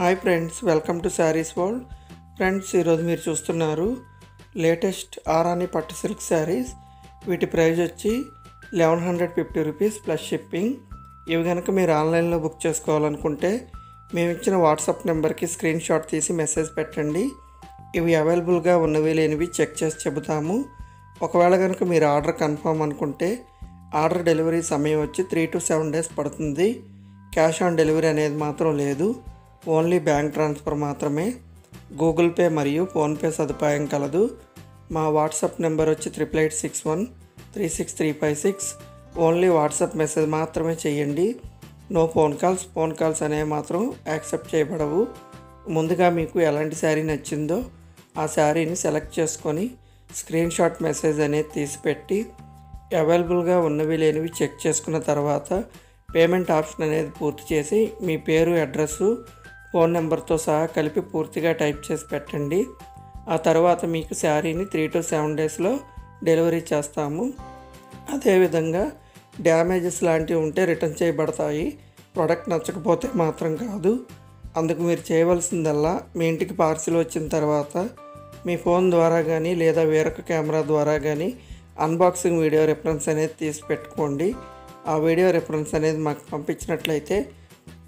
Hi friends welcome to Sarees World. Friends ఈరోజు మీరు చూస్తున్నారు లేటెస్ట్ ఆరాని పట్టు సిల్క్ శారీస్. వీటి ప్రైస్ వచ్చి eleven hundred fifty rupees plus shipping. ఇవి కనుక మీరు ఆన్లైన్లో బుక్ చేసుకోవాలనుకుంటే మేము ఇచ్చిన వాట్సాప్ నెంబర్కి స్క్రీన్ షాట్ తీసి మెసేజ్ పెట్టండి. ఇవి అవైలబుల్గా ఉన్నవి లేనివి చెక్ చేసి చెబుతాము. ఒకవేళ కనుక మీరు ఆర్డర్ కన్ఫర్మ్ అనుకుంటే ఆర్డర్ డెలివరీ సమయం వచ్చి త్రీ టు సెవెన్ డేస్ పడుతుంది. క్యాష్ ఆన్ డెలివరీ అనేది మాత్రం లేదు. ఓన్లీ బ్యాంక్ ట్రాన్స్ఫర్ మాత్రమే. గూగుల్ పే మరియు ఫోన్పే సదుపాయం కలదు. మా వాట్సాప్ నెంబర్ వచ్చి triple eight six one three six three five six. Only WhatsApp message మాత్రమే చేయండి. No phone calls phone calls అనేవి మాత్రం యాక్సెప్ట్ చేయబడవు. ముందుగా మీకు ఎలాంటి శారీ నచ్చిందో ఆ శారీని సెలెక్ట్ చేసుకొని స్క్రీన్ షాట్ మెసేజ్ అనేది తీసిపెట్టి అవైలబుల్గా ఉన్నవి లేనివి చెక్ చేసుకున్న తర్వాత పేమెంట్ ఆప్షన్ అనేది పూర్తి చేసి మీ పేరు అడ్రస్సు ఫోన్ నెంబర్తో సహా కలిపి పూర్తిగా టైప్ చేసి పెట్టండి. ఆ తర్వాత మీకు శారీని త్రీ టు సెవెన్ డేస్లో డెలివరీ చేస్తాము. అదేవిధంగా డ్యామేజెస్ లాంటివి ఉంటే రిటర్న్ చేయబడతాయి. ప్రోడక్ట్ నచ్చకపోతే మాత్రం కాదు. అందుకు మీరు చేయవలసిందల్లా మీ ఇంటికి పార్సిల్ వచ్చిన తర్వాత మీ ఫోన్ ద్వారా కానీ లేదా వేరొక కెమెరా ద్వారా కానీ అన్బాక్సింగ్ వీడియో రిఫరెన్స్ అనేది తీసి పెట్టుకోండి. ఆ వీడియో రిఫరెన్స్ అనేది మాకు పంపించినట్లయితే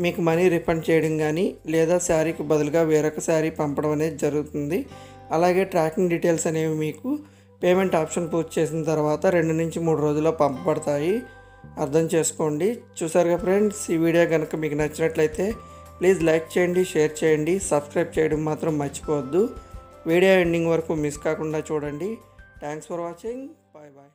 మీకు మనీ రిఫండ్ చేయడం కానీ లేదా శారీకి బదులుగా వేరొక శారీ పంపడం అనేది జరుగుతుంది. అలాగే ట్రాకింగ్ డీటెయిల్స్ అనేవి మీకు పేమెంట్ ఆప్షన్ పూర్తి చేసిన తర్వాత రెండు నుంచి మూడు రోజుల్లో పంపబడతాయి. అర్థం చేసుకోండి. చూసారుగా ఫ్రెండ్స్ ఈ వీడియో కనుక మీకు నచ్చినట్లయితే ప్లీజ్ లైక్ చేయండి షేర్ చేయండి సబ్స్క్రైబ్ చేయడం మాత్రం మర్చిపోవద్దు. వీడియో ఎండింగ్ వరకు మిస్ కాకుండా చూడండి. Thanks for watching. Bye bye.